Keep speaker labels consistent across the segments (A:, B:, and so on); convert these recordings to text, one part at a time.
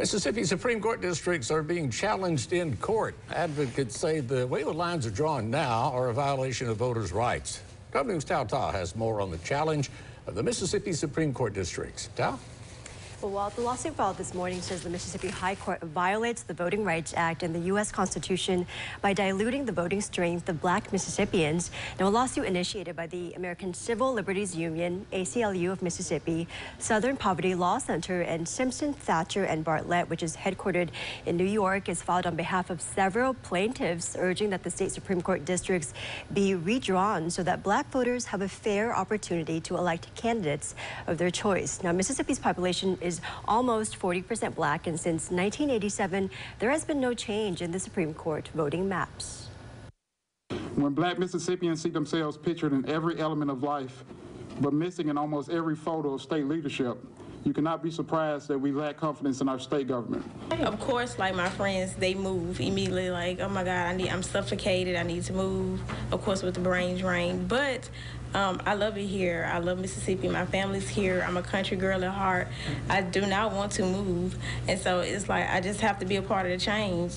A: Mississippi Supreme Court districts are being challenged in court. Advocates say the way the lines are drawn now are a violation of voters' rights. W News Tao Ta has more on the challenge of the Mississippi Supreme Court districts. Tao?
B: Well, the lawsuit filed this morning says the Mississippi High Court violates the Voting Rights Act and the U.S. Constitution by diluting the voting strength of black Mississippians. Now, a lawsuit initiated by the American Civil Liberties Union, ACLU of Mississippi, Southern Poverty Law Center, and Simpson, Thacher, and Bartlett, which is headquartered in New York, is filed on behalf of several plaintiffs urging that the state Supreme Court districts be redrawn so that black voters have a fair opportunity to elect candidates of their choice. Now, Mississippi's population is is almost 40% black, and since 1987, there has been no change in the Supreme Court voting maps.
C: When black Mississippians see themselves pictured in every element of life, but missing in almost every photo of state leadership, you cannot be surprised that we lack confidence in our state government.
D: Of course, like my friends, they move immediately. Like, oh my God, I need, I'm suffocated. I need to move. Of course, with the brain drain, but um, I love it here. I love Mississippi. My family's here. I'm a country girl at heart. I do not want to move, and so it's like I just have to be a part of the change.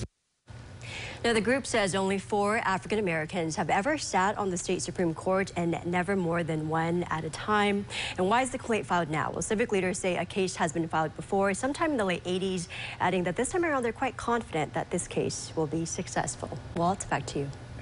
B: Now, the group says only four African Americans have ever sat on the state Supreme Court and never more than one at a time. And why is the complaint filed now? Well, civic leaders say a case has been filed before, sometime in the late 80s, adding that this time around they're quite confident that this case will be successful. Walt, back to you.